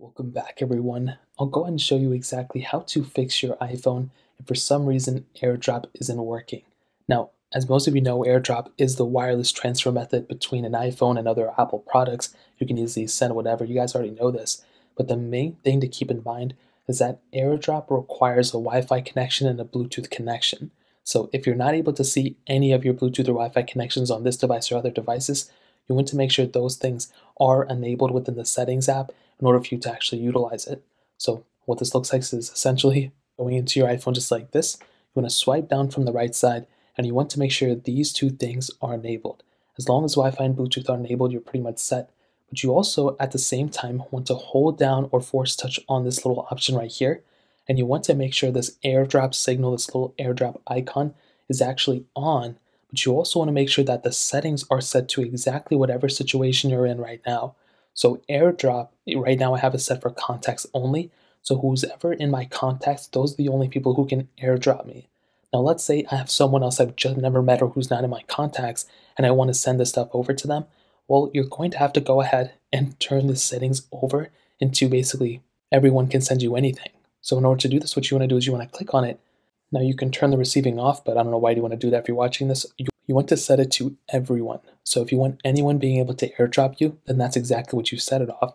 Welcome back everyone. I'll go ahead and show you exactly how to fix your iPhone if for some reason AirDrop isn't working. Now, as most of you know, AirDrop is the wireless transfer method between an iPhone and other Apple products. You can easily send whatever, you guys already know this. But the main thing to keep in mind is that AirDrop requires a Wi-Fi connection and a Bluetooth connection. So if you're not able to see any of your Bluetooth or Wi-Fi connections on this device or other devices, you want to make sure those things are enabled within the settings app in order for you to actually utilize it. So what this looks like is essentially going into your iPhone just like this. You want to swipe down from the right side and you want to make sure these two things are enabled. As long as Wi-Fi and Bluetooth are enabled, you're pretty much set. But you also, at the same time, want to hold down or force touch on this little option right here. And you want to make sure this airdrop signal, this little airdrop icon, is actually on. But you also want to make sure that the settings are set to exactly whatever situation you're in right now. So AirDrop, right now I have it set for contacts only. So who's ever in my contacts, those are the only people who can AirDrop me. Now let's say I have someone else I've just never met or who's not in my contacts and I want to send this stuff over to them. Well, you're going to have to go ahead and turn the settings over into basically everyone can send you anything. So in order to do this, what you want to do is you want to click on it. Now you can turn the receiving off, but I don't know why you want to do that if you're watching this. You you want to set it to everyone. So if you want anyone being able to airdrop you, then that's exactly what you set it off.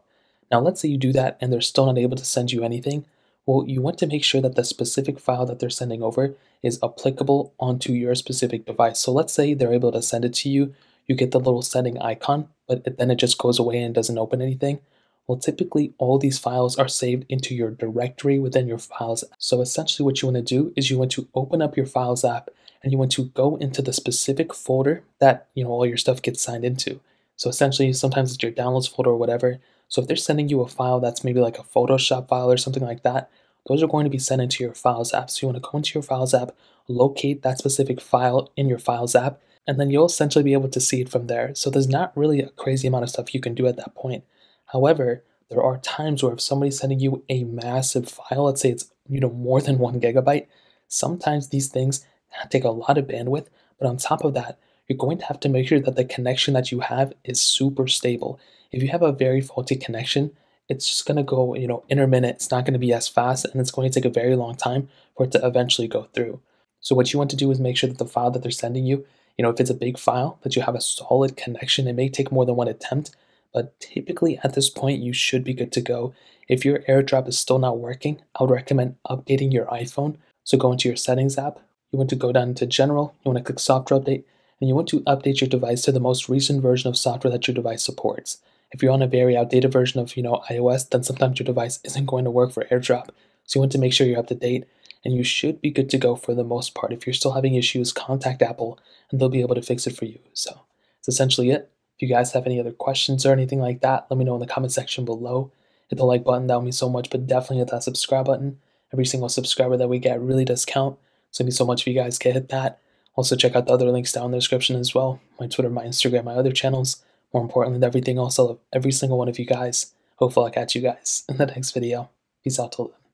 Now let's say you do that and they're still not able to send you anything. Well, you want to make sure that the specific file that they're sending over is applicable onto your specific device. So let's say they're able to send it to you, you get the little sending icon, but then it just goes away and doesn't open anything. Well, typically all these files are saved into your directory within your files. So essentially what you want to do is you want to open up your files app and you want to go into the specific folder that you know all your stuff gets signed into. So essentially, sometimes it's your downloads folder or whatever. So if they're sending you a file that's maybe like a Photoshop file or something like that, those are going to be sent into your Files app. So you want to go into your Files app, locate that specific file in your Files app, and then you'll essentially be able to see it from there. So there's not really a crazy amount of stuff you can do at that point. However, there are times where if somebody's sending you a massive file, let's say it's you know more than one gigabyte, sometimes these things take a lot of bandwidth, but on top of that, you're going to have to make sure that the connection that you have is super stable. If you have a very faulty connection, it's just going to go, you know, intermittent. It's not going to be as fast and it's going to take a very long time for it to eventually go through. So what you want to do is make sure that the file that they're sending you, you know, if it's a big file, that you have a solid connection. It may take more than one attempt, but typically at this point, you should be good to go. If your AirDrop is still not working, I would recommend updating your iPhone. So go into your settings app, you want to go down to general, you want to click software update, and you want to update your device to the most recent version of software that your device supports. If you're on a very outdated version of, you know, iOS, then sometimes your device isn't going to work for AirDrop. So you want to make sure you're up to date and you should be good to go for the most part. If you're still having issues, contact Apple and they'll be able to fix it for you. So that's essentially it. If you guys have any other questions or anything like that, let me know in the comment section below. Hit the like button, that would mean so much, but definitely hit that subscribe button. Every single subscriber that we get really does count. So it'd be so much if you guys can hit that. Also check out the other links down in the description as well. My Twitter, my Instagram, my other channels. More importantly everything else, I love every single one of you guys. Hopefully I'll catch you guys in the next video. Peace out till then.